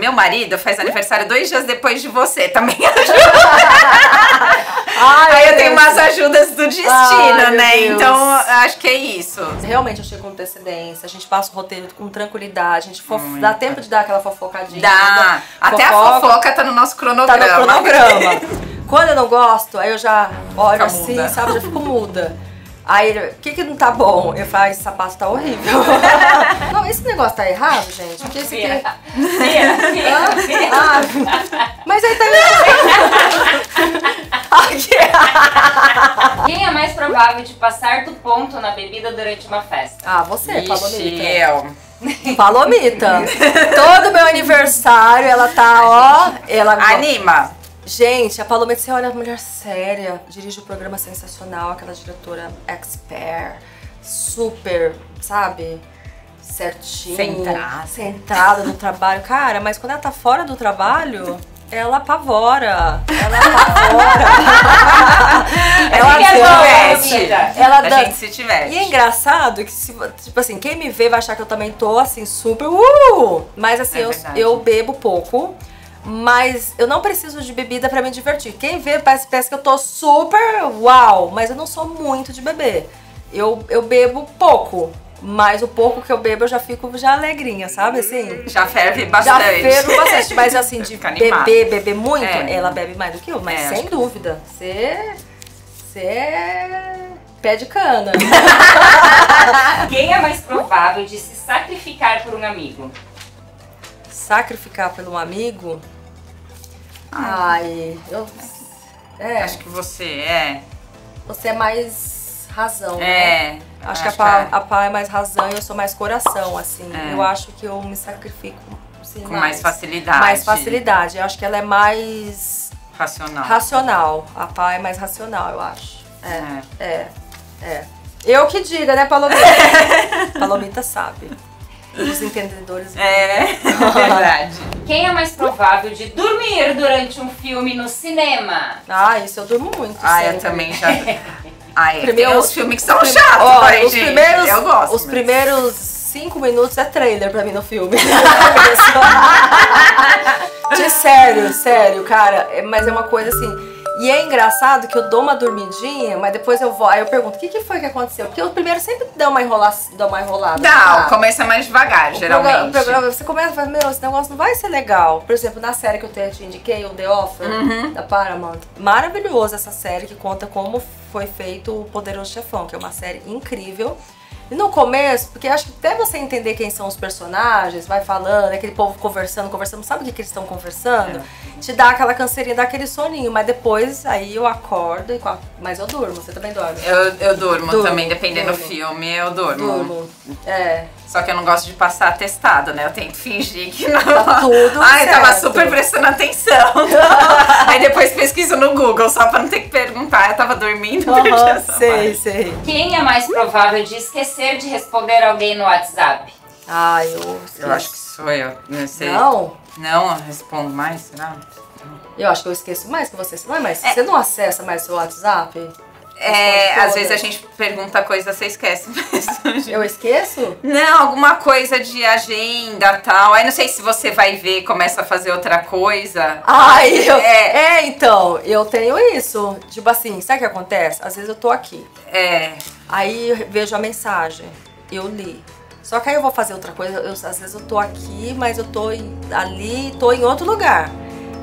Meu marido faz aniversário dois dias depois de você, também Ai, Aí eu tenho umas ajudas do destino, Ai, né? Então acho que é isso. Realmente eu chego com antecedência, a gente passa o roteiro com tranquilidade, a gente fof... Dá tempo de dar aquela fofocadinha. Dá. Até a Fofoca. tá no nosso Tá cronograma. no cronograma. Quando eu não gosto, aí eu já olho Fica assim, muda. sabe? Já fico muda. Aí ele, o que que não tá bom? Eu falo, esse sapato tá horrível. não, esse negócio tá errado, gente. Porque esse aqui... Fia, fia, Ah, ah, mas aí tá... Quem é mais provável de passar do ponto na bebida durante uma festa? Ah, você, Ixi, Palomita. eu. Palomita. Todo meu aniversário, ela tá, ó... Ela Anima. Gente, a Palomita, você olha a mulher séria, dirige o programa sensacional, aquela diretora expert, super, sabe? Certinho. Centrada. Centrada no trabalho. Cara, mas quando ela tá fora do trabalho, ela apavora. Ela apavora. ela é dança. Palomita. Ela A dança. gente se tivesse. E é engraçado que, se, tipo assim, quem me vê vai achar que eu também tô, assim, super uh! Mas, assim, É eu, eu bebo pouco. Mas eu não preciso de bebida pra me divertir. Quem vê parece, parece que eu tô super uau, mas eu não sou muito de beber. Eu, eu bebo pouco, mas o pouco que eu bebo eu já fico já alegrinha, sabe assim? Já ferve Já bastante. fervo bastante, mas assim, de beber, beber muito, É. ela bebe mais do que eu, mas É, sem dúvida. Você. Você é. pé de cana. Quem é mais provável de se sacrificar por um amigo? Sacrificar um amigo. Ai, eu. É, Acho que você é. você é mais razão, né? É. Acho, que a pá, a pá é mais razão e eu sou mais coração, assim. É. Eu acho que eu me sacrifico assim, Com mais facilidade. Mais facilidade. Eu acho que ela é mais Racional. racional. A pá é mais racional, eu acho. É. É, é. Eu que diga, né, Palomita? Palomita sabe. Os entendedores. É, verdade. Quem é mais provável de dormir durante um filme no cinema? Ah, isso eu durmo muito. Ah, eu sempre. também já. Ah, é. Primeiro- Tem uns filmes que são Prime- chatos, os gente. primeiros, Eu gosto. Os mas- primeiros cinco minutos é trailer pra mim no filme. De sério, sério, cara. É- Mas é uma coisa assim. E é engraçado que eu dou uma dormidinha, mas depois eu vou. Aí eu pergunto: o que, que foi que aconteceu? Porque o primeiro sempre dá uma, enrola, dá uma enrolada. Não, sabe? começa mais devagar, O geralmente. programa- você começa e fala, meu, esse negócio não vai ser legal. Por exemplo, na série que eu te te indiquei, o The Offer, Uhum. da Paramount. Maravilhosa essa série que conta como foi feito o Poderoso Chefão, que é uma série incrível. E no começo, porque acho que até você entender quem são os personagens, vai falando, aquele povo conversando, conversando, sabe o que, que eles estão conversando? É. Te dá aquela canseirinha, dá aquele soninho, mas depois aí eu acordo, e mas eu durmo, você também dorme? Eu, eu durmo, Durmo, também, dependendo do durmo. filme, eu durmo. Durmo. É. Só que eu não gosto de passar atestado, né? Eu tento fingir que não. Tá tudo Ai, tava certo. super prestando atenção. Aí depois pesquiso no Google, só pra não ter que perguntar. Eu tava dormindo, essa sei, parte. sei. Quem é mais provável de esquecer de responder alguém no WhatsApp? Ai, eu. Eu acho que sou eu. Não sei. Não, Não, eu respondo mais, será? eu acho que eu esqueço mais que você. Não é mais? Você não acessa mais seu WhatsApp? É, às vezes a gente pergunta coisa, você esquece mesmo. Eu esqueço? Não, alguma coisa de agenda tal. Aí não sei se você vai ver, começa a fazer outra coisa. Ai, eu, É. é. então, eu tenho isso. Tipo assim, sabe o que acontece? Às vezes eu tô aqui, É. aí eu vejo a mensagem, eu li. Só que aí eu vou fazer outra coisa, eu- às vezes eu tô aqui, mas eu tô ali, tô em outro lugar.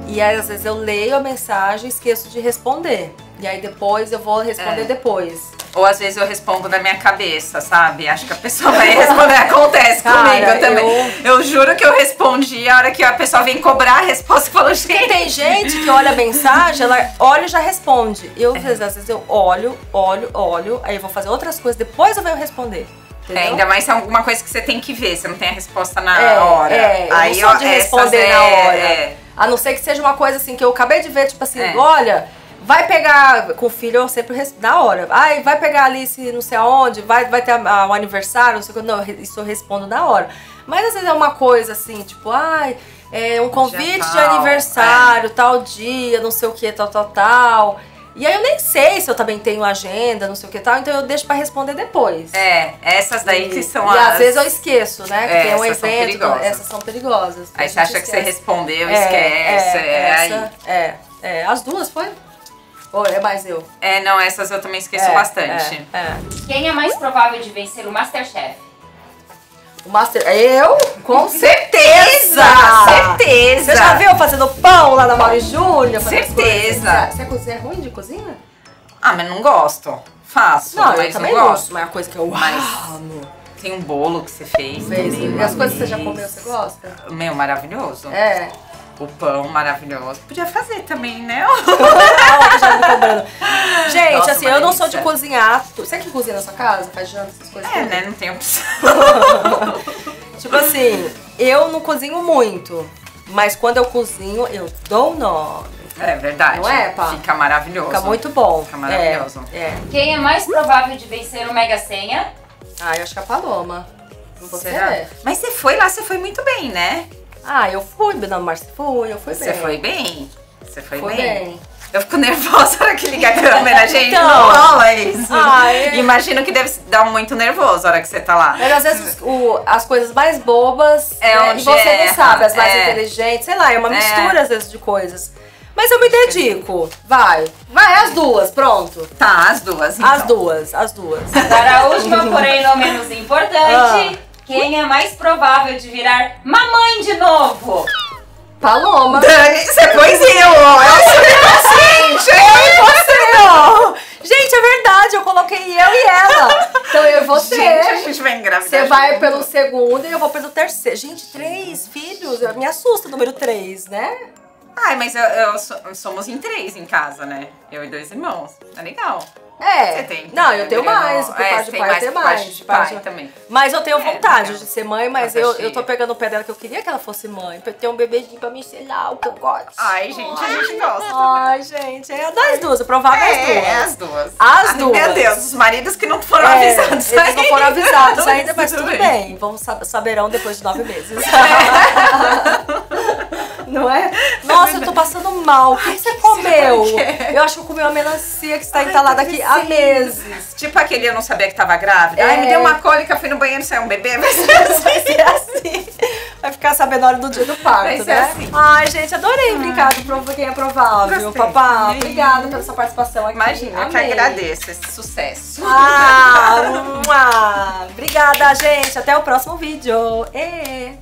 E aí às vezes eu leio a mensagem e esqueço de responder. E aí depois eu vou responder É. depois. Ou às vezes eu respondo na minha cabeça, sabe? Acho que a pessoa vai responder. Acontece Cara, comigo também. Eu... juro que eu respondi a hora que a pessoa vem cobrar a resposta e falou, Porque gente. tem gente que olha a mensagem, ela olha e já responde. Eu, às vezes, às vezes eu olho, olho, olho, aí eu vou fazer outras coisas, depois eu venho responder. Entendeu? É, ainda mais se é alguma coisa que você tem que ver, você não tem a resposta na É, hora. é, eu Aí não sou de responder é- na hora. É. A não ser que seja uma coisa assim que eu acabei de ver, tipo assim, É. olha, vai pegar. Com o filho eu sempre na hora. Ai, vai pegar ali se não sei aonde, vai, vai ter a- a- o aniversário, não sei o que. Não, isso eu respondo na hora. Mas às vezes é uma coisa assim, tipo, ai, é um convite de tal, aniversário, tal dia, não sei o que, tal, tal, tal. E aí eu nem sei se eu também tenho agenda, não sei o que tal, então eu deixo pra responder depois. É, essas daí E- que são e as. às vezes eu esqueço, né? Que É, tem um essas são evento, perigosas. essas são perigosas. Aí você acha que você esquece. respondeu, É, esquece. É, É, aí. essa, é, é. As duas foi? Ou é mais eu? É, não, essas eu também esqueço É, bastante. É, é. Quem é mais provável de vencer o Masterchef? O Master. Eu? Com Certeza! Certeza! Você já viu eu fazendo pão lá na Mauri Júnior? Certeza. coisas? Você é, é ruim de cozinha? Ah, mas não gosto. Faço, Não, eu mas também não gosto, mas é uma coisa que eu Mas- amo. Tem um bolo que você fez. Fez. também, E as coisas que você já comeu, você gosta? Meu, maravilhoso. É. O pão maravilhoso. Podia fazer também, né? Gente, Nossa, assim, eu não sou de cozinhar. Você que cozinha na sua casa? Faz janta, essas coisas? É, né? Não tem opção. Tipo assim, eu não cozinho muito. Mas quando eu cozinho, eu dou o nome. É verdade. Não é, pá? Fica maravilhoso. Fica muito bom. Fica maravilhoso. É. é. Quem é mais provável de vencer o Mega Senha? Ah, eu acho que é a Paloma. Não vou Será? Mas você foi lá, você foi muito bem, né? Ah, eu fui, Dona Márcia, fui, eu fui Você bem. foi bem. Você foi, Fui bem. bem. Eu fico nervosa na hora que liga a câmera, gente. Então. não rola isso. Ah, é. Imagino que deve dar muito nervoso a hora que você tá lá. Mas às vezes o- as coisas mais bobas É né, onde e você erra, não sabe, as mais é. inteligentes, sei lá, é uma É. mistura às vezes de coisas. Mas eu me dedico. Vai. Vai, as duas, pronto. Tá, as duas. As então. duas, as duas. Para a última, porém não menos importante, quem é mais provável de virar mamãe de novo? Paloma. Dani, você pôs eu, ó. Eu sou consciente. Eu e você. Gente, é verdade, eu coloquei eu e ela. Então eu e você. Gente, a gente vai engravidar. Você vai junto. pelo segundo e eu vou pelo terceiro. Gente, três filhos. Me assusta o número três, né? Ai, mas eu, eu so- somos em três em casa, né? Eu e dois irmãos. É legal. É. Você tem. Não, eu tenho não- mais. Por é, parte de pai, eu mais tenho por mais. parte de pai de- também. Mas eu tenho É, vontade de ser mãe, mas eu, eu tô pegando o pé dela que eu queria que ela fosse mãe. Pra eu ter um bebezinho pra me ensinar o que eu gosto. Ai, gente, a gente gosta. Ai, gente. É das duas. O provável é as duas. É, as duas. As Ai, duas. Meu Deus, os maridos que não foram É, avisados eles não foram avisados ainda, mas Tudo bem. Vamos sab- saberão depois de nove meses. não é? Nossa, eu tô passando mal. O que, que você comeu? quer? Eu acho que eu comi uma melancia que está entalada aqui há meses. Tipo aquele eu não sabia que tava grávida. Ai, É. me deu uma cólica, fui no banheiro, saiu um bebê. Vai ser assim. Vai ser assim. Vai ficar sabendo na hora do dia do parto, Vai ser né? assim. Ai, gente, adorei brincar do Provo Quem é Provável. Gostei. Papá, obrigada pela sua participação aqui. Imagina, eu que Amei. agradeço esse sucesso. Ah, obrigada, gente. Até o próximo vídeo. Ê.